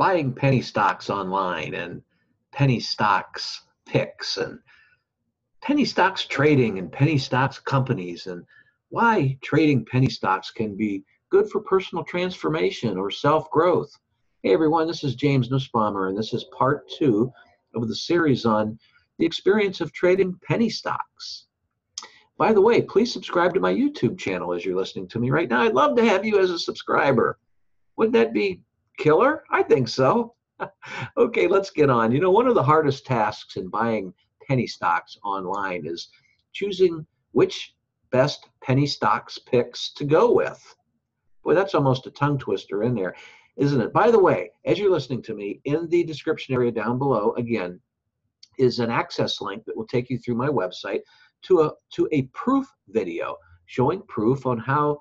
buying penny stocks online and penny stocks picks and penny stocks trading and penny stocks companies and why trading penny stocks can be good for personal transformation or self growth. Hey everyone, this is James Nussbaumer, and this is part two of the series on the experience of trading penny stocks. By the way, please subscribe to my YouTube channel as you're listening to me right now. I'd love to have you as a subscriber. Wouldn't that be killer? I think so. okay, let's get on. You know, one of the hardest tasks in buying penny stocks online is choosing which best penny stocks picks to go with. Boy, that's almost a tongue twister in there, isn't it? By the way, as you're listening to me, in the description area down below, again, is an access link that will take you through my website to a to a proof video showing proof on how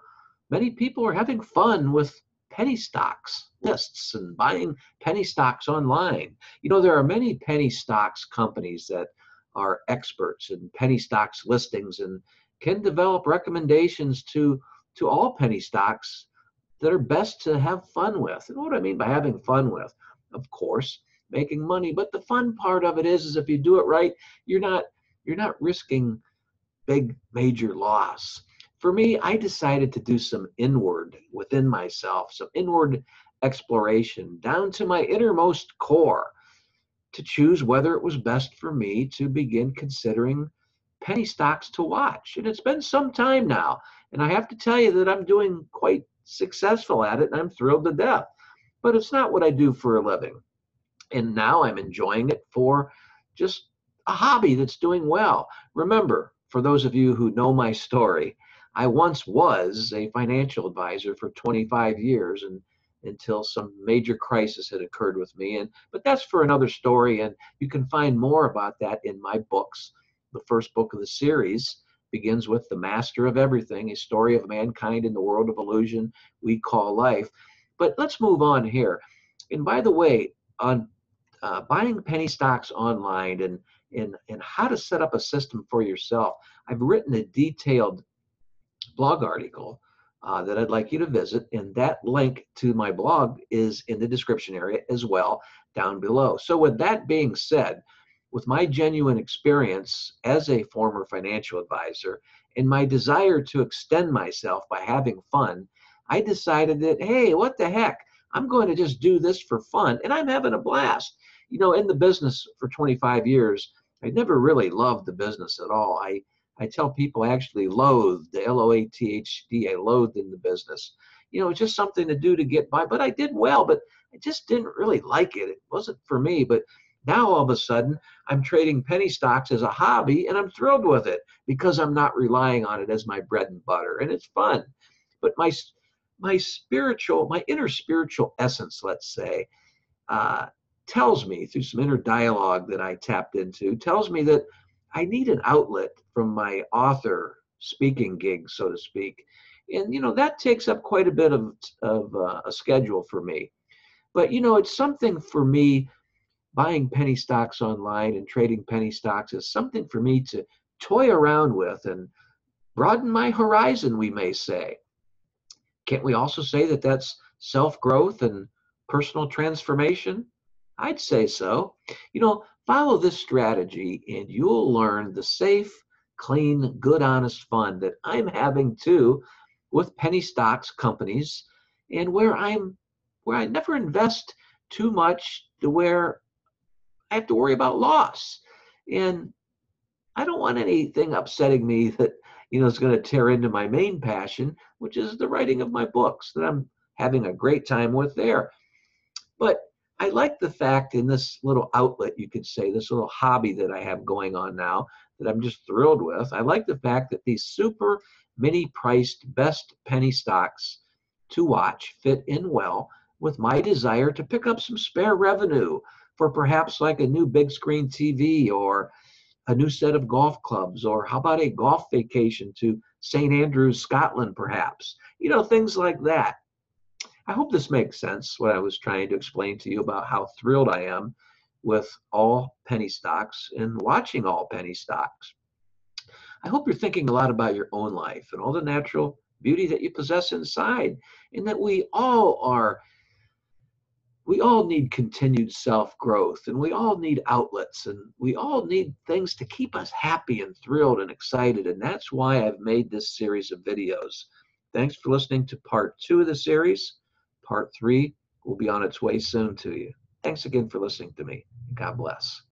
many people are having fun with penny stocks lists and buying penny stocks online. You know, there are many penny stocks companies that are experts in penny stocks listings and can develop recommendations to to all penny stocks that are best to have fun with. And what I mean by having fun with, of course, making money, but the fun part of it is is if you do it right, you're not you're not risking big major loss for me, I decided to do some inward within myself, some inward exploration down to my innermost core to choose whether it was best for me to begin considering penny stocks to watch. And it's been some time now. And I have to tell you that I'm doing quite successful at it and I'm thrilled to death. But it's not what I do for a living. And now I'm enjoying it for just a hobby that's doing well. Remember, for those of you who know my story, I once was a financial advisor for 25 years and until some major crisis had occurred with me and but that's for another story and you can find more about that in my books. The first book of the series begins with The Master of Everything, a story of mankind in the world of illusion we call life. But let's move on here. And by the way, on uh, buying penny stocks online and, and, and how to set up a system for yourself, I've written a detailed blog article uh, that I'd like you to visit. And that link to my blog is in the description area as well down below. So, with that being said, with my genuine experience as a former financial advisor and my desire to extend myself by having fun, I decided that, hey, what the heck? I'm going to just do this for fun and I'm having a blast. You know, in the business for 25 years, I never really loved the business at all. I I tell people I actually loathed, the L O A T H D, I loathed in the business. You know, it's just something to do to get by, but I did well, but I just didn't really like it. It wasn't for me. But now all of a sudden, I'm trading penny stocks as a hobby and I'm thrilled with it because I'm not relying on it as my bread and butter and it's fun. But my my spiritual, my inner spiritual essence, let's say, uh, tells me through some inner dialogue that I tapped into, tells me that I need an outlet from my author speaking gig, so to speak. And, you know, that takes up quite a bit of, of uh, a schedule for me. But, you know, it's something for me, buying penny stocks online and trading penny stocks is something for me to toy around with and broaden my horizon, we may say. Can't we also say that that's self growth and personal transformation? I'd say so. You know, follow this strategy and you'll learn the safe, clean, good, honest fun that I'm having too with penny stocks companies and where I'm where I never invest too much to where I have to worry about loss. And I don't want anything upsetting me that you know is going to tear into my main passion, which is the writing of my books that I'm having a great time with there. But I like the fact in this little outlet, you could say, this little hobby that I have going on now that I'm just thrilled with. I like the fact that these super mini priced best penny stocks to watch fit in well with my desire to pick up some spare revenue for perhaps like a new big screen TV or a new set of golf clubs or how about a golf vacation to St. Andrews, Scotland, perhaps. You know, things like that. I hope this makes sense, what I was trying to explain to you about how thrilled I am with all penny stocks and watching all penny stocks. I hope you're thinking a lot about your own life and all the natural beauty that you possess inside, and that we all are. We all need continued self growth, and we all need outlets, and we all need things to keep us happy and thrilled and excited. And that's why I've made this series of videos. Thanks for listening to part two of the series. Part three will be on its way soon to you. Thanks again for listening to me. God bless.